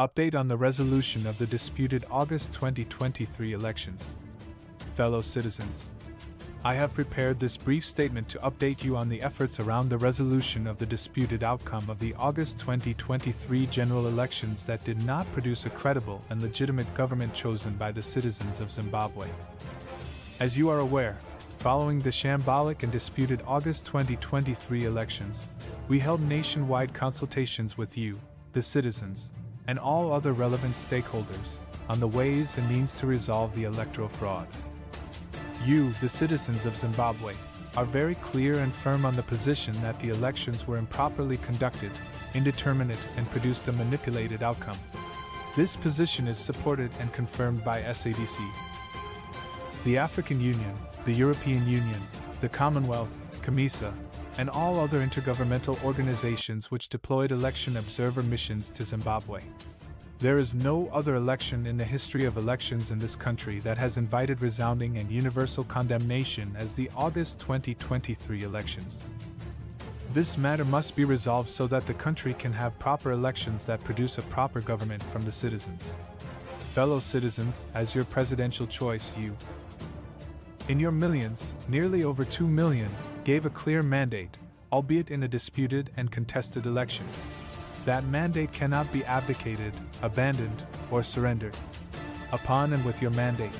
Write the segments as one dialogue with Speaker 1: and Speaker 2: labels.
Speaker 1: Update on the resolution of the disputed August 2023 elections. Fellow citizens, I have prepared this brief statement to update you on the efforts around the resolution of the disputed outcome of the August 2023 general elections that did not produce a credible and legitimate government chosen by the citizens of Zimbabwe. As you are aware, following the shambolic and disputed August 2023 elections, we held nationwide consultations with you, the citizens, and all other relevant stakeholders on the ways and means to resolve the electoral fraud. You, the citizens of Zimbabwe, are very clear and firm on the position that the elections were improperly conducted, indeterminate, and produced a manipulated outcome. This position is supported and confirmed by SADC. The African Union, the European Union, the Commonwealth, COMESA, and all other intergovernmental organizations which deployed election observer missions to Zimbabwe. There is no other election in the history of elections in this country that has invited resounding and universal condemnation as the August 2023 elections. This matter must be resolved so that the country can have proper elections that produce a proper government from the citizens. Fellow citizens, as your presidential choice, you, in your millions, nearly over 2 million, gave a clear mandate, albeit in a disputed and contested election. That mandate cannot be abdicated, abandoned, or surrendered. Upon and with your mandate.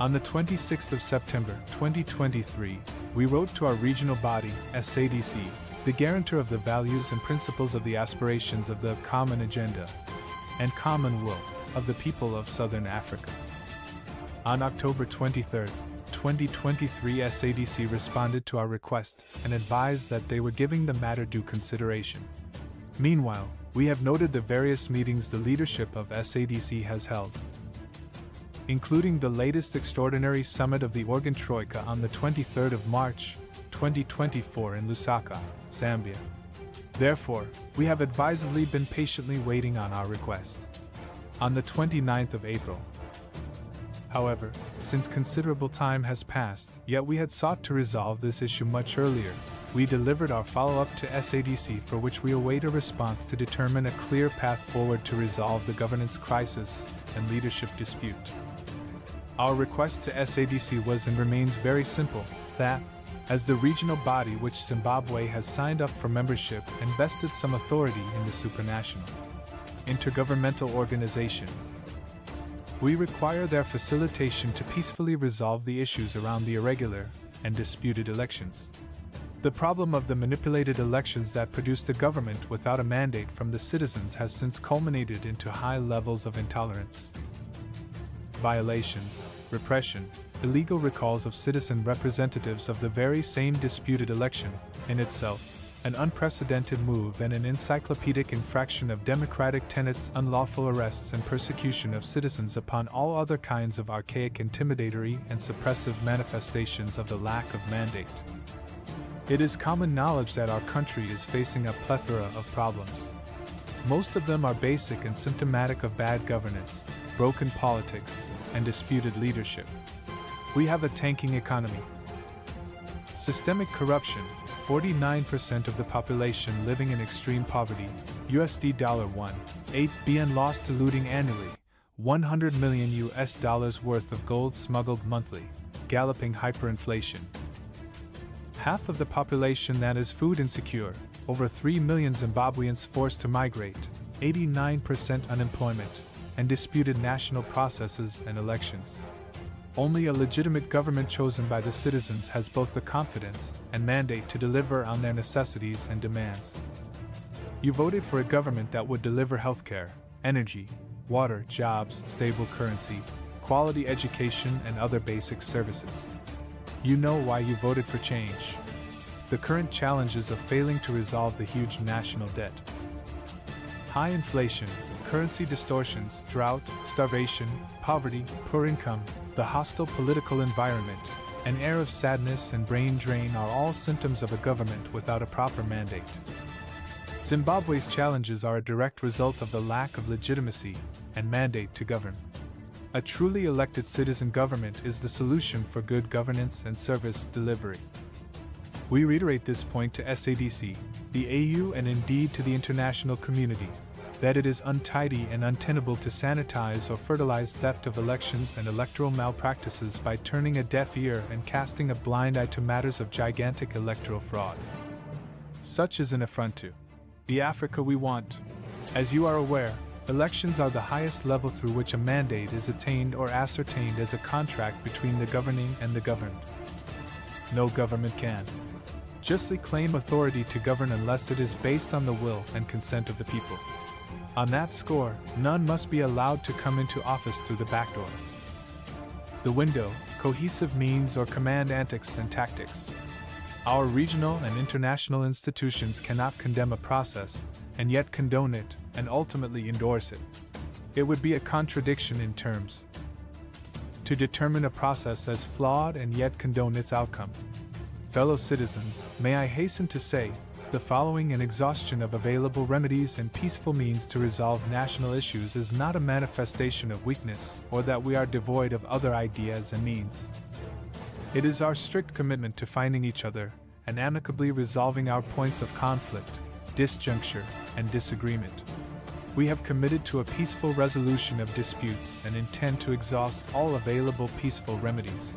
Speaker 1: On the 26th of September 2023, we wrote to our regional body, SADC, the guarantor of the values and principles of the aspirations of the common agenda and common will of the people of Southern Africa. On October 23, 2023, SADC responded to our request and advised that they were giving the matter due consideration. Meanwhile, we have noted the various meetings the leadership of SADC has held, including the latest extraordinary summit of the Organ Troika on the 23rd of March, 2024 in Lusaka, Zambia. Therefore, we have advisedly been patiently waiting on our request. On the 29th of April, However, since considerable time has passed, yet we had sought to resolve this issue much earlier, we delivered our follow up to SADC for which we await a response to determine a clear path forward to resolve the governance crisis and leadership dispute. Our request to SADC was and remains very simple that, as the regional body which Zimbabwe has signed up for membership and vested some authority in the supranational intergovernmental organization, we require their facilitation to peacefully resolve the issues around the irregular and disputed elections. The problem of the manipulated elections that produced a government without a mandate from the citizens has since culminated into high levels of intolerance. Violations, repression, illegal recalls of citizen representatives of the very same disputed election, in itself, an unprecedented move and an encyclopedic infraction of democratic tenets, unlawful arrests and persecution of citizens upon all other kinds of archaic, intimidatory, and suppressive manifestations of the lack of mandate. It is common knowledge that our country is facing a plethora of problems. Most of them are basic and symptomatic of bad governance, broken politics, and disputed leadership. We have a tanking economy, systemic corruption, 49% of the population living in extreme poverty, USD dollar 1, 8 billion lost to looting annually, 100 million US dollars worth of gold smuggled monthly, galloping hyperinflation. Half of the population that is food insecure, over 3 million Zimbabweans forced to migrate, 89% unemployment, and disputed national processes and elections. Only a legitimate government chosen by the citizens has both the confidence and mandate to deliver on their necessities and demands. You voted for a government that would deliver healthcare, energy, water, jobs, stable currency, quality education, and other basic services. You know why you voted for change. The current challenges of failing to resolve the huge national debt. High inflation, currency distortions, drought, starvation, poverty, poor income, the hostile political environment, an air of sadness and brain drain are all symptoms of a government without a proper mandate. Zimbabwe's challenges are a direct result of the lack of legitimacy and mandate to govern. A truly elected citizen government is the solution for good governance and service delivery. We reiterate this point to SADC, the AU, and indeed to the international community, that it is untidy and untenable to sanitize or fertilize theft of elections and electoral malpractices by turning a deaf ear and casting a blind eye to matters of gigantic electoral fraud. Such is an affront to the Africa we want. As you are aware, elections are the highest level through which a mandate is attained or ascertained as a contract between the governing and the governed. No government can justly claim authority to govern unless it is based on the will and consent of the people. On that score, none must be allowed to come into office through the back door. The window, cohesive means or command antics and tactics. Our regional and international institutions cannot condemn a process, and yet condone it, and ultimately endorse it. It would be a contradiction in terms. To determine a process as flawed and yet condone its outcome. Fellow citizens, may I hasten to say, the following an exhaustion of available remedies and peaceful means to resolve national issues is not a manifestation of weakness or that we are devoid of other ideas and means. It is our strict commitment to finding each other and amicably resolving our points of conflict, disjuncture, and disagreement. We have committed to a peaceful resolution of disputes and intend to exhaust all available peaceful remedies.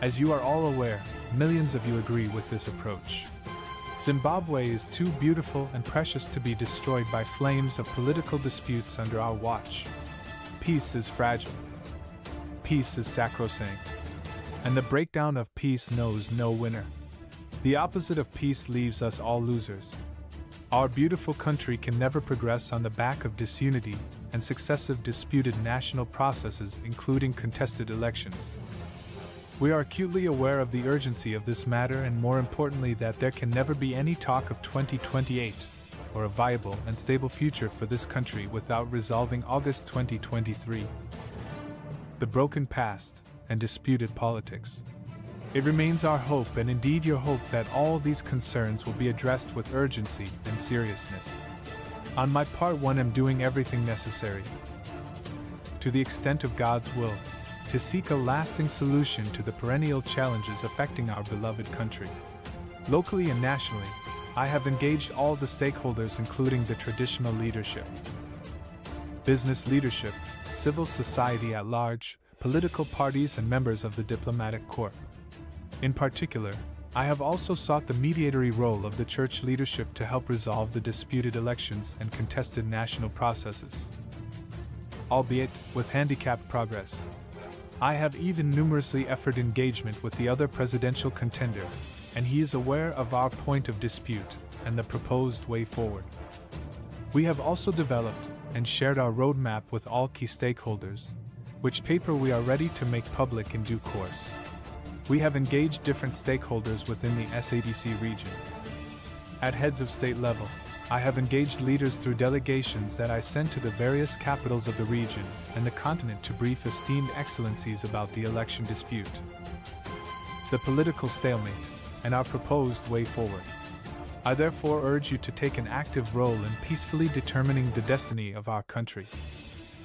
Speaker 1: As you are all aware, millions of you agree with this approach. Zimbabwe is too beautiful and precious to be destroyed by flames of political disputes under our watch. Peace is fragile. Peace is sacrosanct. And the breakdown of peace knows no winner. The opposite of peace leaves us all losers. Our beautiful country can never progress on the back of disunity and successive disputed national processes, including contested elections. We are acutely aware of the urgency of this matter and more importantly that there can never be any talk of 2028 or a viable and stable future for this country without resolving August 2023. The broken past and disputed politics. It remains our hope and indeed your hope that all these concerns will be addressed with urgency and seriousness. On my part, one am doing everything necessary. To the extent of God's will, to seek a lasting solution to the perennial challenges affecting our beloved country. Locally and nationally, I have engaged all the stakeholders, including the traditional leadership, business leadership, civil society at large, political parties, and members of the diplomatic corps. In particular, I have also sought the mediatory role of the church leadership to help resolve the disputed elections and contested national processes. Albeit with handicapped progress, I have even numerously effort engagement with the other presidential contender, and he is aware of our point of dispute and the proposed way forward. We have also developed and shared our roadmap with all key stakeholders, which paper we are ready to make public in due course. We have engaged different stakeholders within the SADC region. At heads of state level, I have engaged leaders through delegations that I sent to the various capitals of the region and the continent to brief esteemed excellencies about the election dispute, the political stalemate, and our proposed way forward. I therefore urge you to take an active role in peacefully determining the destiny of our country.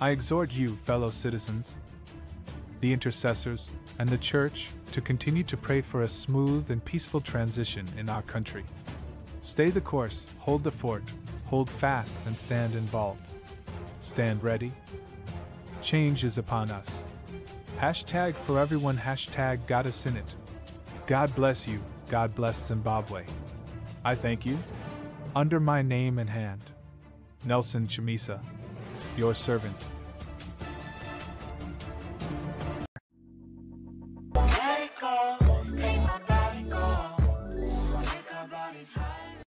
Speaker 1: I exhort you, fellow citizens, the intercessors, and the Church to continue to pray for a smooth and peaceful transition in our country. Stay the course, hold the fort, hold fast, and stand involved. Stand ready. Change is upon us. Hashtag for everyone, hashtag got us in it. God bless you, God bless Zimbabwe. I thank you. Under my name and hand. Nelson Chamisa, your servant.